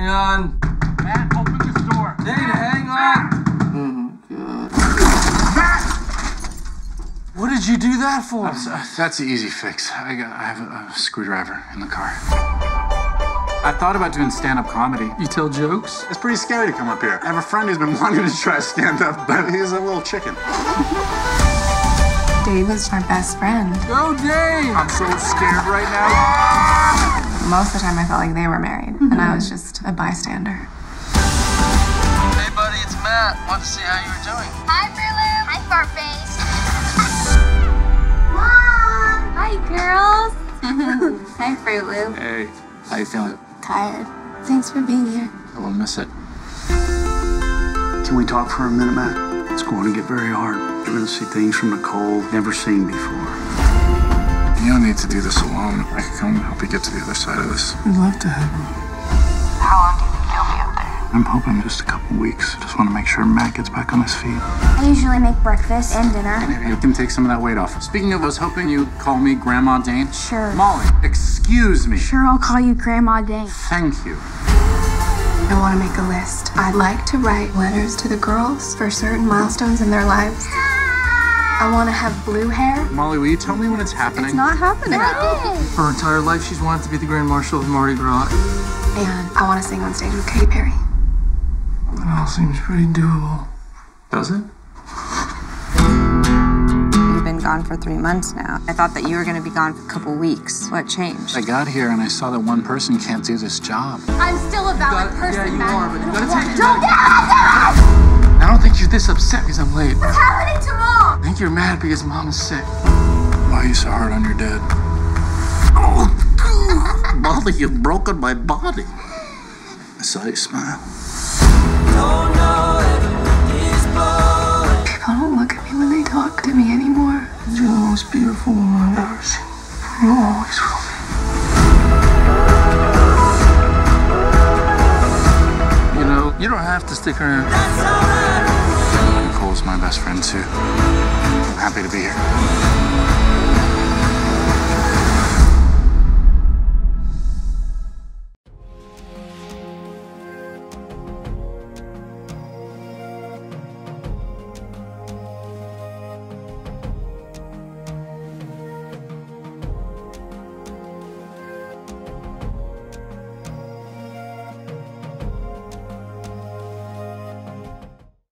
Hang on. Matt, open this door. Dana, hang on. What did you do that for? That's, uh, that's the easy fix. I got I have a, a screwdriver in the car. I thought about doing stand-up comedy. You tell jokes? It's pretty scary to come up here. I have a friend who's been wanting to try stand up, but he's a little chicken. Dave is my best friend. Go, Dave! I'm so scared right now. Ah! Most of the time, I felt like they were married, and I was mm-hmm. just a bystander. Hey, buddy, it's Matt. Want to see how you were doing? Hi, Berlin. Hi, Fartface. Mom. Hi, girls. Hi, Fruit Loop. Hey, how you feeling? Tired. Thanks for being here. I will miss it. Can we talk for a minute, Matt? It's going to get very hard. You're going to see things from Nicole never seen before. You don't need to do this alone. I can come and help you get to the other side of this. I'd love to have you. How long do you think you'll be up there? I'm hoping just a couple weeks. Just want to make sure Matt gets back on his feet. I usually make breakfast and dinner. Maybe you can take some of that weight off. Speaking of, I was hoping you'd call me Grandma Dane. Sure. Molly, excuse me. Sure, I'll call you Grandma Dane. Thank you. I want to make a list. I'd like to write letters to the girls for certain milestones in their lives. I want to have blue hair. Molly, will you tell me when it's happening? It's not happening. No. Her entire life, she's wanted to be the Grand Marshal of Mardi Gras. And I want to sing on stage with Katy Perry. It all seems pretty doable. Does it? You've been gone for three months now. I thought that you were going to be gone for a couple weeks. What changed? I got here and I saw that one person can't do this job. I'm still a valid person, yeah, you Matt. are, but you gotta take Don't your get I don't think you're this upset because I'm late. What's happening to Mom? I think you're mad because mom is sick. Why are you so hard on your dad? Oh, Molly, you've broken my body. I saw you smile. People don't look at me when they talk to me anymore. You're the most beautiful woman I've ever seen. You always will be. You know, you don't have to stick around. Nicole's my best friend too. I'm happy to be here.